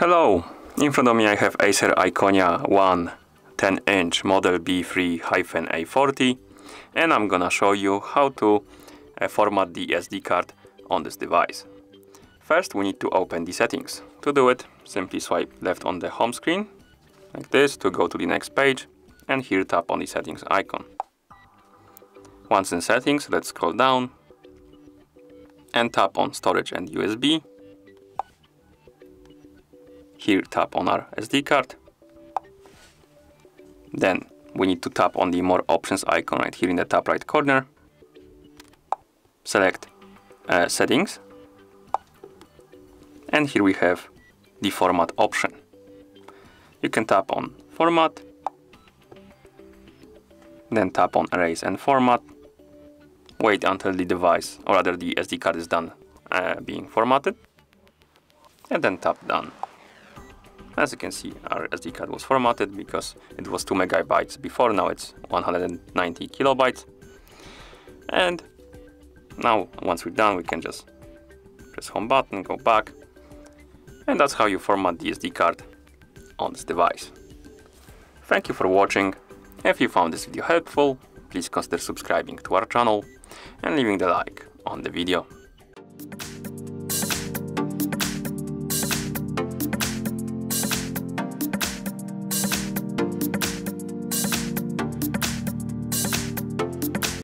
Hello, in front of me I have Acer Iconia 1 10-inch model B3-A40 and I'm gonna show you how to uh, format the SD card on this device. First we need to open the settings. To do it, simply swipe left on the home screen, like this, to go to the next page and here tap on the settings icon. Once in settings, let's scroll down and tap on storage and USB here tap on our SD card. Then we need to tap on the more options icon right here in the top right corner. Select uh, settings. And here we have the format option. You can tap on format, then tap on erase and format. Wait until the device, or rather the SD card is done uh, being formatted, and then tap done. As you can see, our SD card was formatted because it was 2 megabytes before, now it's 190 kilobytes. And now, once we're done, we can just press home button, go back, and that's how you format the SD card on this device. Thank you for watching. If you found this video helpful, please consider subscribing to our channel and leaving the like on the video.